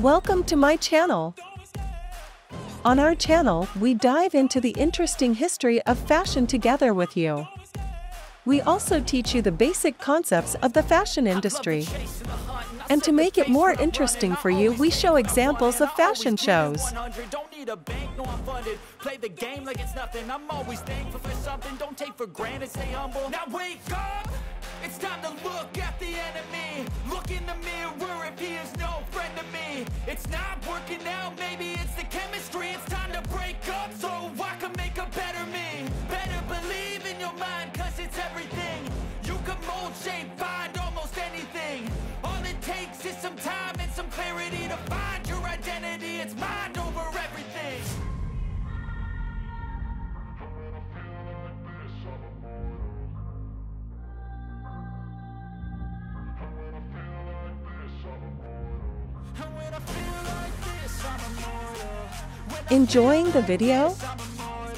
Welcome to my channel. On our channel, we dive into the interesting history of fashion together with you. We also teach you the basic concepts of the fashion industry. And to make it more interesting for you, we show examples of fashion shows. It's not working out, maybe it's the chemistry. It's time to break up so I can make a better me. Better believe in your mind, cause it's everything. You can mold, shape, find almost anything. All it takes is some time and some clarity to find Enjoying the video?